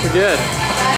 We're good.